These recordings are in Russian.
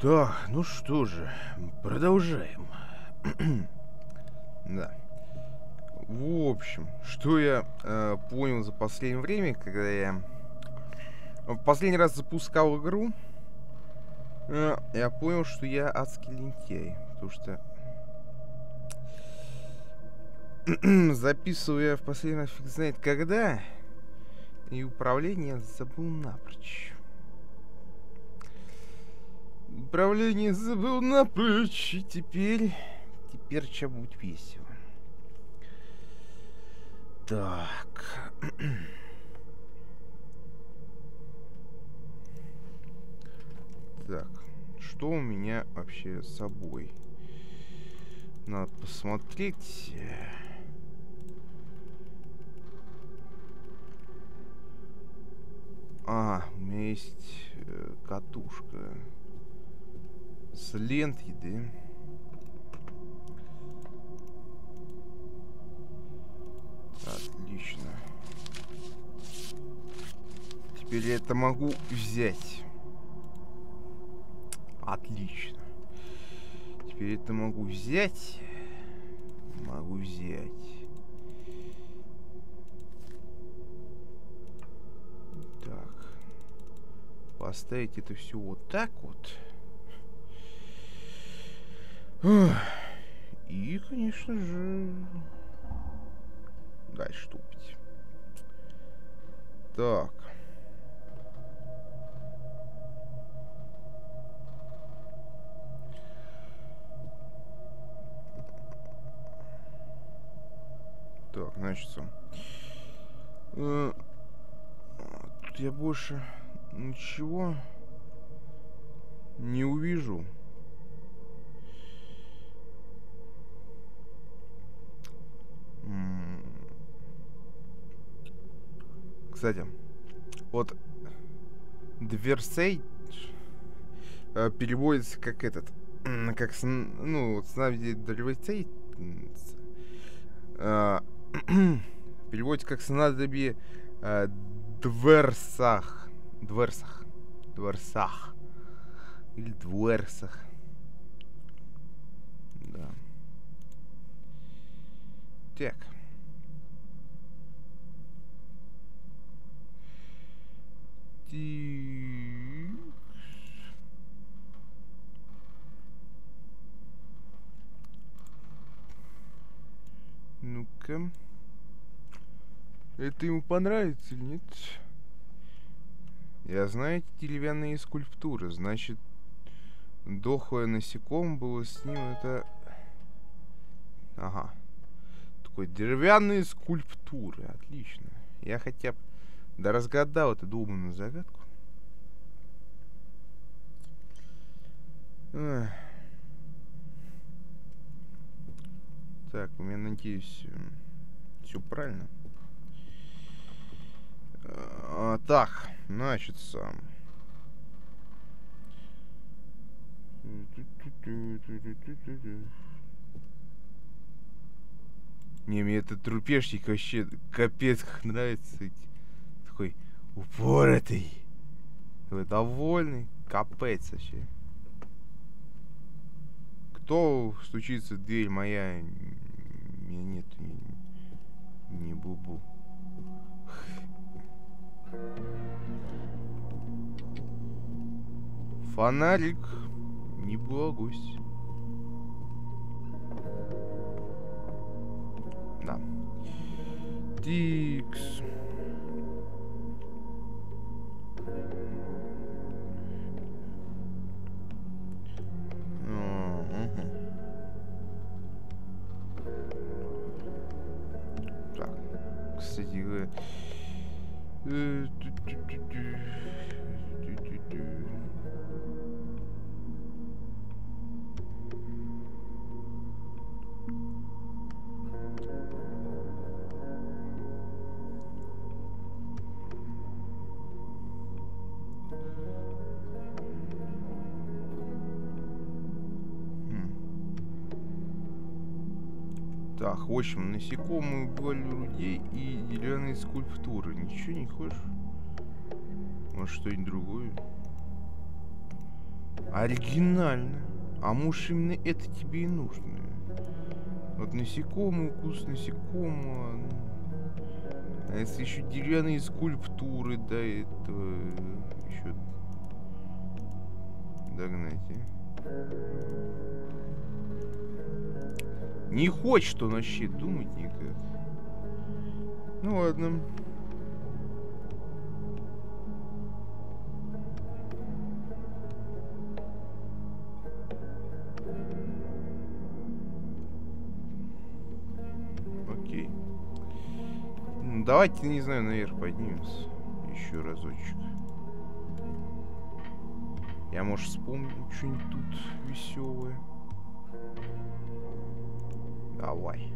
Так, ну что же, продолжаем. да. В общем, что я э, понял за последнее время, когда я в последний раз запускал игру, э, я понял, что я адский лентяй. Потому что записываю я в последний раз фиг знает когда, и управление забыл напрочь. Управление забыл напрочь, и теперь... Теперь что будет весело. Так. так. Что у меня вообще с собой? Надо посмотреть. А, у меня есть э, катушка с лентой, да? Отлично. Теперь я это могу взять. Отлично. Теперь это могу взять. Могу взять. Так. Поставить это все вот так вот. И, конечно же, дальше тупить. Так. Так, значит, э, тут я больше ничего не увижу. Кстати, вот Дверсей э, переводится как этот, как, ну, вот Дверсей э, переводится как снадобье э, Дверсах. Дверсах. Дверсах. Или Дверсах. Да. Так. Ну-ка. Это ему понравится или нет? Я знаю эти деревянные скульптуры. Значит, дохлое насекомое было с ним. Это... Ага. Такой деревянные скульптуры. Отлично. Я хотя бы да разгадал эту думанную загадку. Эх. Так, у меня, надеюсь, все правильно. А, так, значит, сам. Не, мне этот трупешник вообще капец как нравится такой упоротый. Вы довольный? Капец вообще. Кто стучится в дверь моя? Меня нет, не, не бубу. Фонарик, не благость. Да. Тикс. Так, в общем, насекомые убивали людей и деревянные скульптуры. Ничего не хочешь? Может, что-нибудь другое? Оригинально. А может именно это тебе и нужно? Вот насекомый, укус насекомого. Ну. А если еще деревянные скульптуры до этого еще догнать, а? Не хочет он вообще думать никак. Ну ладно. Окей. Давайте, не знаю, наверх поднимемся. Еще разочек. Я, может, вспомню что-нибудь тут веселое. Давай.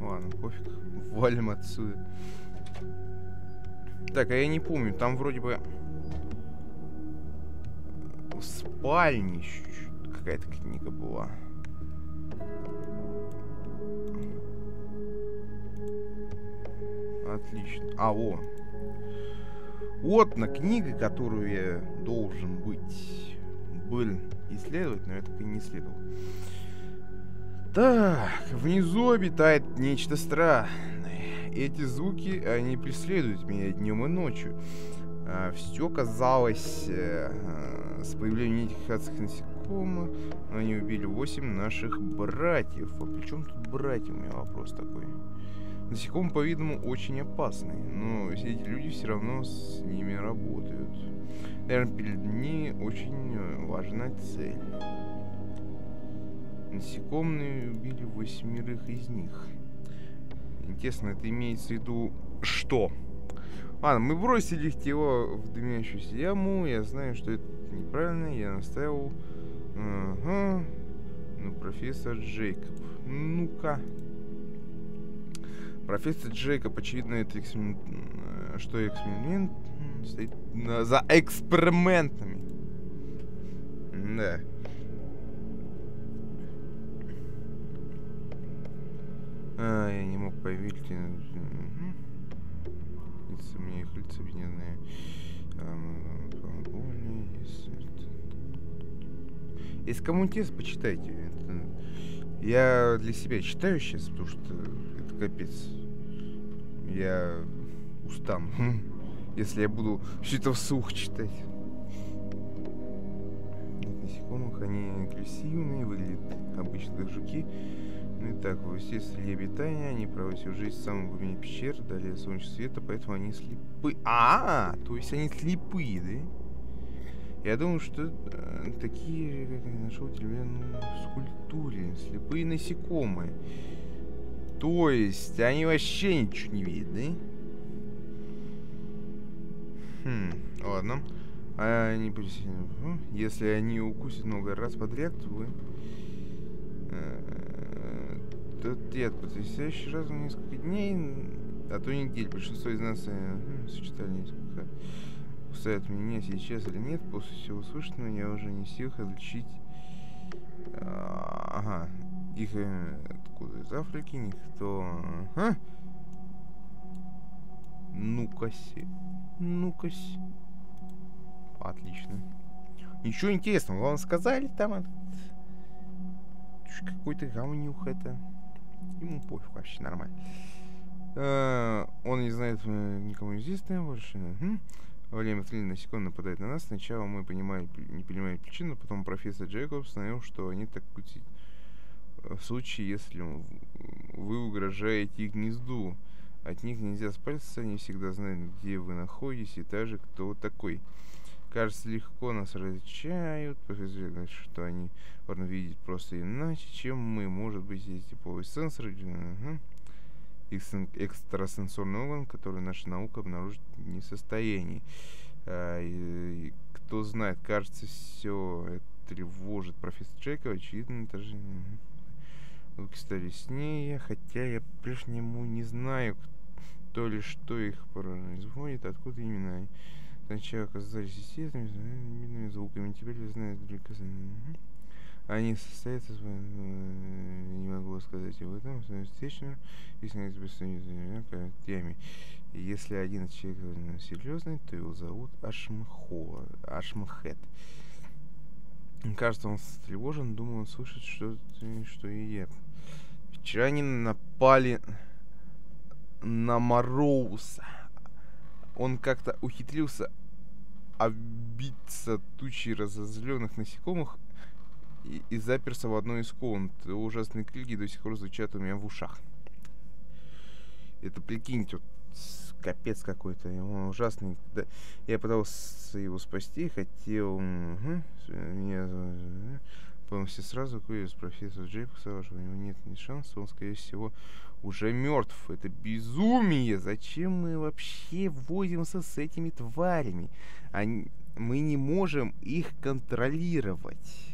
Ладно, пофиг. Валим отсюда. Так, а я не помню, там вроде бы в спальне какая-то книга была. Отлично. А, о. Вот на книга, которую я должен быть был исследовать, но я так и не исследовал. Так, внизу обитает нечто странное. Эти звуки, они преследуют меня днем и ночью. А, все казалось э, с появлением этих адских насекомых, но они убили восемь наших братьев. А при чем тут братья? У меня вопрос такой. Насекомые, по-видимому, очень опасны, но все эти люди все равно с ними работают. Наверное, перед ними очень э, важна цель. Насекомые убили восьмерых из них. Интересно, это имеется в виду что? Ладно, мы бросили их тело в дымящуюся яму. Я знаю, что это неправильно. Я настаивал. Ага. Ну, профессор Джейкоб. Ну-ка. Профессор Джейкоб, очевидно, это эксперимент, э, что эксперимент стоит за экспериментами. Да. А, я не мог поверить. Лица мне их лица объединенные. Если кому почитайте. Это... Я для себя читаю сейчас, потому что это капец. Я устану, если я буду все это вслух читать. Нет насекомых, они агрессивные, выглядят обычно как жуки. Ну и так, во всей среде обитания они проводят всю жизнь в самом глубине пещер, далее солнечного света, поэтому они слепы. А, -а, -а то есть они слепые, да? Я думаю, что э, такие, как я нашел деревянную скульптуре, слепые насекомые. То есть они вообще ничего не видят, да? Хм, ладно. А они Если они укусят много раз подряд, вы... Э, Тот потрясающий раз в несколько дней, а то недель. Большинство из нас э, сочетали несколько кусают меня сейчас или нет. После всего услышанного я уже не в силах отличить... А, ага. Их э, откуда? Из Африки? Никто... Ага. Ну-кась. Ну-кась. Отлично. Ничего интересного. Вам сказали там этот... Какой-то говнюх это. Ему пофиг вообще нормально. Uh, он не знает uh, никому известное больше. Uh-huh. Во время тления насекомых нападает на нас. Сначала мы понимаем, не понимаем причину, потом профессор Джейкобс установил, что они так в случае, если вы угрожаете их гнезду. От них нельзя спасться, они всегда знают, где вы находитесь и также кто такой. Кажется, легко нас различают, что они видеть просто иначе, чем мы. Может быть, есть тепловой сенсор, угу. Экстрасенсорный орган, который наша наука обнаружить не в состоянии. А, и, и, кто знает, кажется, все это тревожит профессор Джекова, очевидно, это же... Угу. Руки стали яснее, хотя я по-прежнему не знаю, кто или что их производит, откуда именно сначала оказались естественными, звуками, теперь знают только... Они состоятся, не могу сказать об этом, встречную, если не теме. Если один человек серьезный, то его зовут Ашмхо, Ашмхет. Кажется, он встревожен, думаю, он слышит что что и я. Они напали на Мороуса. Он как-то ухитрился оббиться тучей разозленных насекомых и, и заперся в одной из комнат. Ужасные крики до сих пор звучат у меня в ушах. Это прикиньте, вот капец какой-то. Он ужасный. Да, я пытался его спасти, хотел... Угу, меня... По-моему, все сразу курили профессор Джейк сказал, что у него нет ни шанса, он, скорее всего, уже мертв. Это безумие! Зачем мы вообще возимся с этими тварями? Они... Мы не можем их контролировать.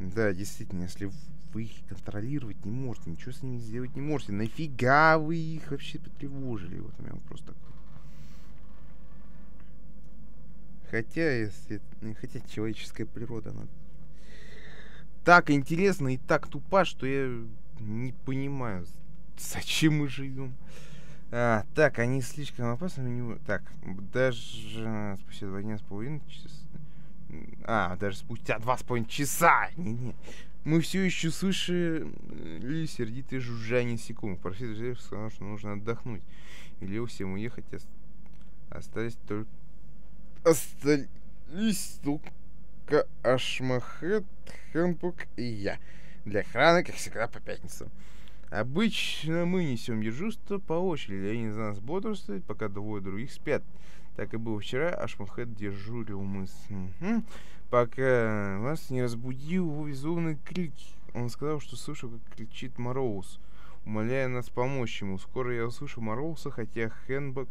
Да, действительно, если вы их контролировать не можете, ничего с ними сделать не можете. Нафига вы их вообще потревожили? Вот у меня вопрос такой. Хотя, если... Хотя человеческая природа, она так интересна и так тупа, что я не понимаю, зачем мы живем. А, так, они слишком опасны. Так, даже спустя два дня с половиной часа... А, даже спустя два с половиной часа! Не-не. Мы все еще слышали сердитые жужжание секунд. Профессор сказал, что нужно отдохнуть. Велел всем уехать. Остались только... Остались только Ашмахет, Хэнпук и я. Для охраны, как всегда, по пятницам. Обычно мы несем дежурство по очереди. Один из нас бодрствует, пока двое других спят. Так и было вчера, Ашмахет дежурил мы с... Угу пока вас не разбудил его безумный крик. Он сказал, что слышал, как кричит Мороуз, умоляя нас помочь ему. Скоро я услышал Мороуса, хотя Хенбак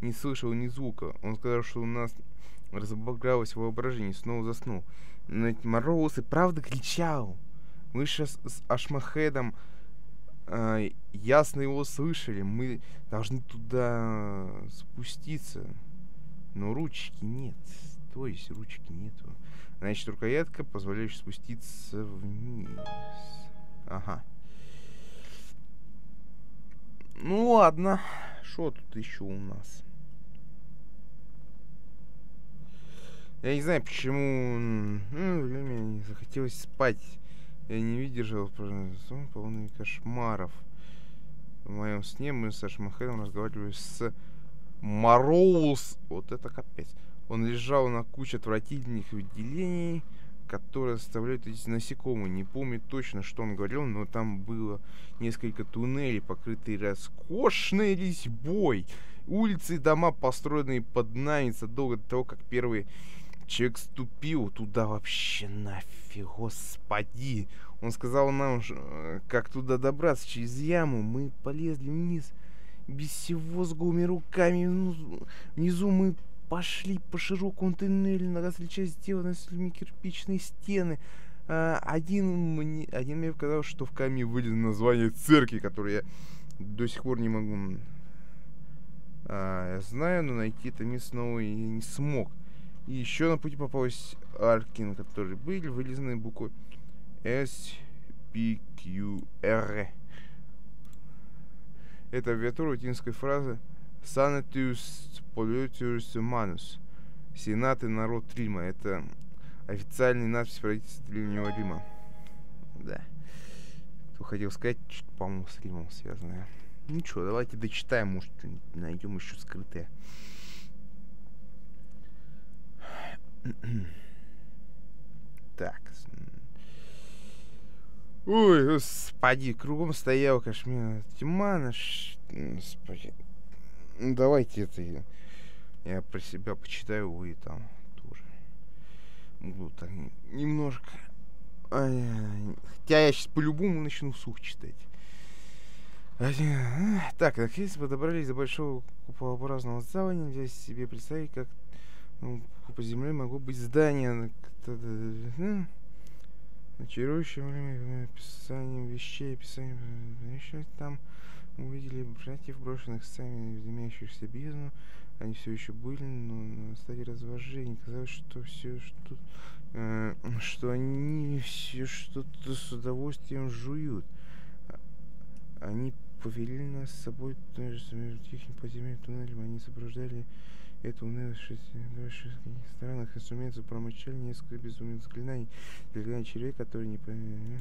не слышал ни звука. Он сказал, что у нас разобралось воображение, снова заснул. Но Мороуз и правда кричал. Мы сейчас с Ашмахедом э, ясно его слышали. Мы должны туда спуститься. Но ручки нет. То есть ручки нету. Значит, рукоятка, позволяющая спуститься вниз. Ага. Ну ладно. Что тут еще у нас? Я не знаю, почему ну, мне захотелось спать. Я не выдержал сон полный кошмаров. В моем сне мы с Ашмахедом разговаривали с Мороуз. Вот это капец. Он лежал на куче отвратительных выделений, которые составляют эти насекомые. Не помню точно, что он говорил, но там было несколько туннелей, покрытые роскошной резьбой. Улицы и дома, построенные под нами задолго до того, как первый человек ступил туда вообще нафиг, господи. Он сказал нам, как туда добраться через яму. Мы полезли вниз без всего с голыми руками. Внизу мы пошли по широкому туннелю на различия сделаны кирпичные стены. А, один, мне, один мне показал, что в камне вылезло название церкви, которое я до сих пор не могу... А, я знаю, но найти это место снова я не смог. И еще на пути попалась арки, на которые были вылезаны буквы S, P, Q, R. Это аббревиатура латинской фразы Sanatus Pollutus Humanus. Сенат и народ Рима. Это официальный надпись правительства Древнего Рима. Да. Кто хотел сказать, что, по-моему, с Римом связанное. Ничего, давайте дочитаем, может, найдем еще скрытое. так. Ой, господи, кругом стоял кошмар. Тьма наш... Господи. Ну, давайте это я про себя почитаю, вы там тоже. Могу так немножко... Хотя я сейчас по-любому начну вслух читать. Так, так, если бы добрались до большого куполообразного зала, нельзя себе представить, как ну, по земле могло быть здание. Начарующим описанием вещей, описанием... Еще там увидели братьев, брошенных сами, имеющихся бездну, Они все еще были, но на стадии разложения. Казалось, что все, что, э, что они все что-то с удовольствием жуют. А, они повели нас с собой между тихим подземельем туннелем. Они сопровождали это унылость странных инструментов промычали несколько безумных заклинаний. Заклинание человек, который не понял.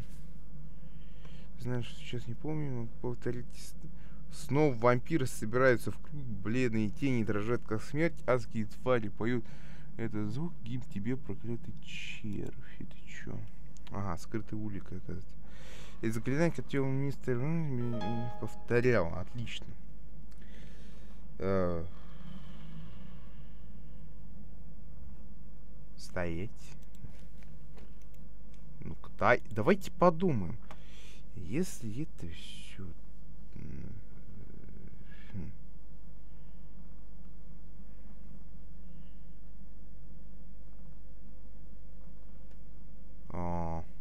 Знаю, что сейчас не помню, повторить Снова вампиры собираются в круг, бледные тени дрожат, как смерть, адские твари поют. Это звук гиб тебе, проклятый червь. Это чё? Ага, скрытый улик, оказывается. Это заклинание, которое мистер повторял. Отлично. Стоять. Ну-ка, дай, давайте подумаем. Если это все А. Да.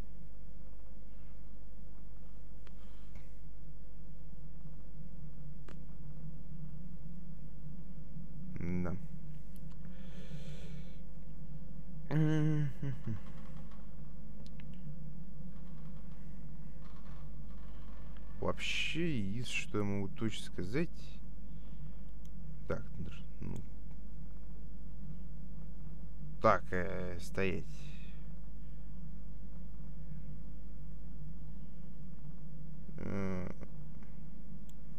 Вообще, есть что я могу точно сказать. Так, ну. Так, э, стоять. э,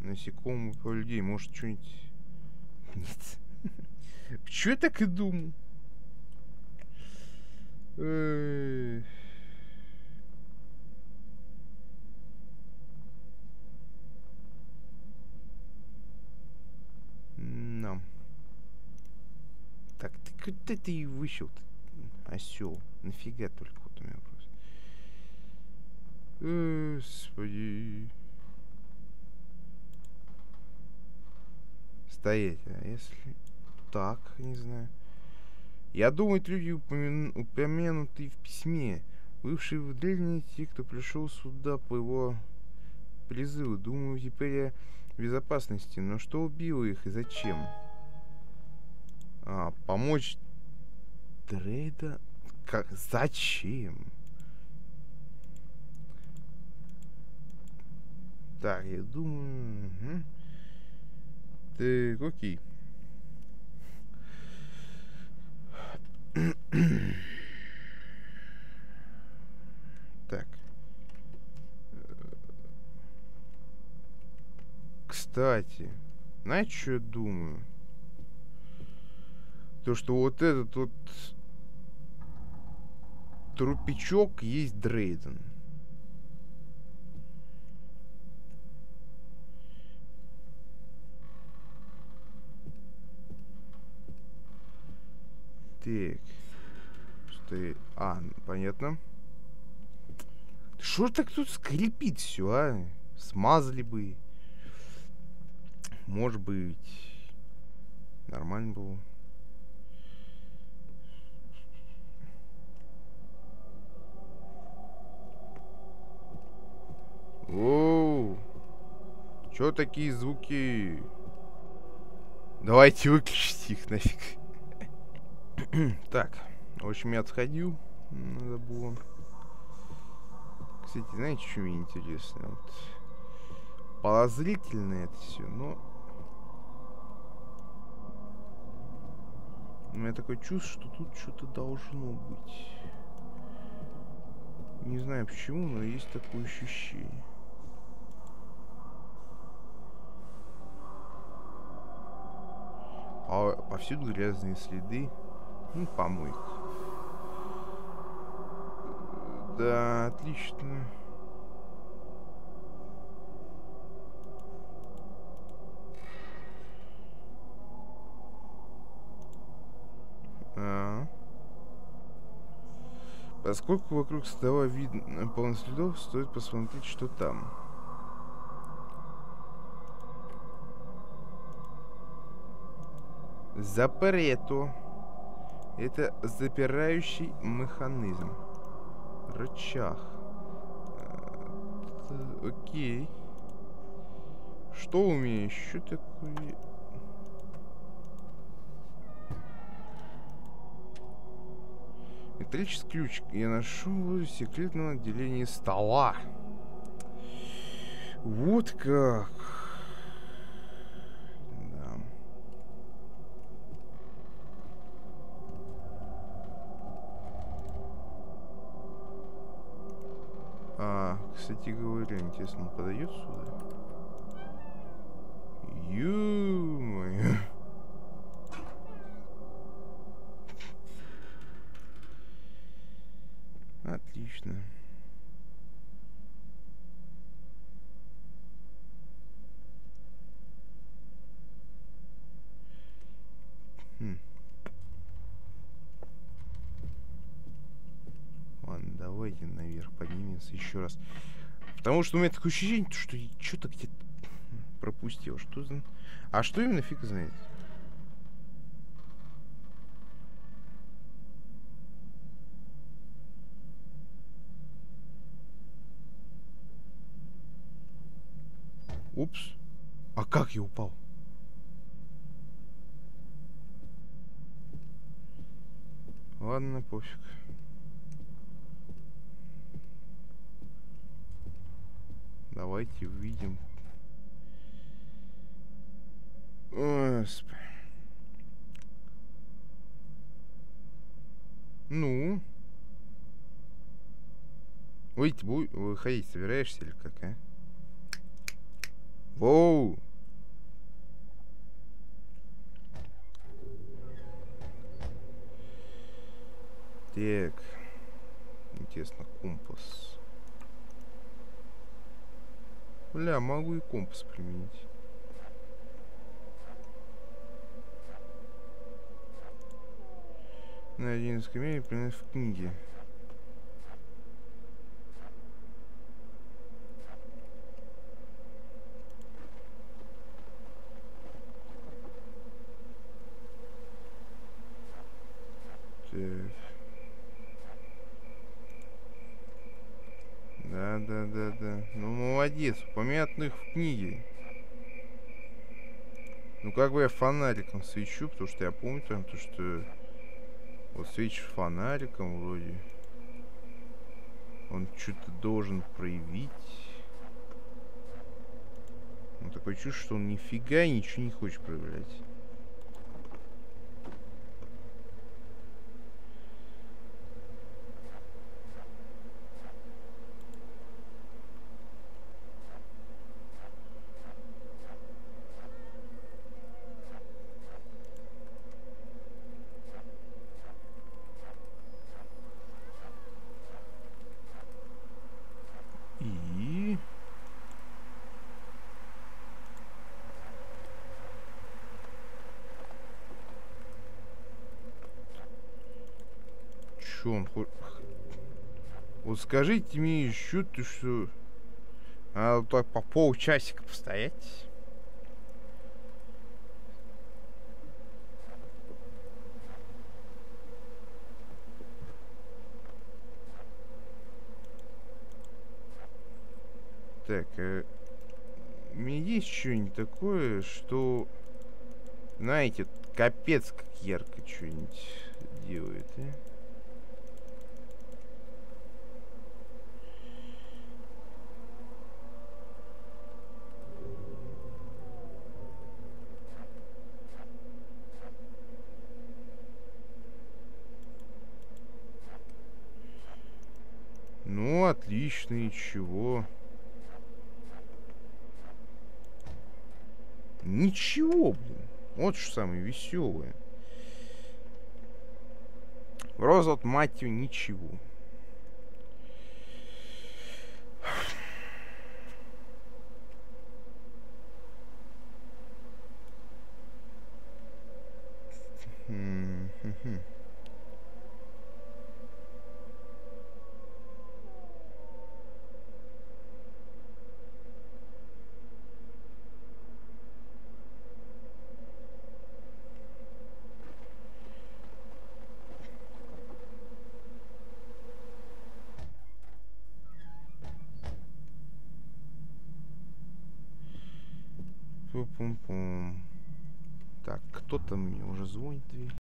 насекомых людей. Может, что-нибудь... Нет. Почему я так и думаю? Нам. Так, ты куда ты и вышел? Осел. Нафига только вот у меня Господи. Стоять, а если... Так, не знаю. Я думаю, люди упомяну... упомянутые в письме, бывшие в древние те, кто пришел сюда по его призыву. Думаю, теперь я безопасности. Но что убило их и зачем? А, помочь Дрейда? Как? Зачем? Так, я думаю... Угу. Так, окей. Так. Кстати, знаете, что я думаю? То, что вот этот вот трупичок есть Дрейден. Так. Что... А, понятно. Что ж так тут скрипит все, а? Смазали бы. Может быть. Нормально было. Оу! Чё такие звуки? Давайте выключите их нафиг. так, в общем, я отходил. Надо было... Кстати, знаете, что мне интересно? Вот, подозрительно это все, но... У меня такое чувство, что тут что-то должно быть. Не знаю почему, но есть такое ощущение. А повсюду грязные следы. Ну, помойка. Да, отлично. А. Поскольку вокруг стола видно полно следов, стоит посмотреть, что там. Запрету. Это запирающий механизм. Рычаг. Э, окей. Что у меня еще такое? Металлический ключ я нашел в секретном отделении стола. Вот как. А, кстати говоря, интересно, он подойдет сюда? Ё-моё. Отлично. Хм. Ладно, давайте поднимемся еще раз. Потому что у меня такое ощущение, что я что-то где-то пропустил. Что за... А что именно фиг знает? Упс. А как я упал? Ладно, пофиг. Давайте увидим. Господи. Ну? Выйти будь, выходить собираешься или как, а? Воу! Так. Интересно, компас. Бля, могу и компас применить. На один из камней принять в книге. Так. Да, да, да, да. Молодец, упомянутых в книге. Ну, как бы я фонариком свечу, потому что я помню там то, что вот свечишь фонариком вроде. Он что-то должен проявить. Ну, такое чувство, что он нифига ничего не хочет проявлять. И... Чё он хоть... Вот скажите мне еще ты что... Вот так по полчасика постоять? Так, э, у меня есть что-нибудь такое, что, знаете, капец как ярко что-нибудь делает, а? Отлично, и чего? Ничего, блин. Вот что самое веселое. Просто вот, мать ее, ничего. М-м-м. muito.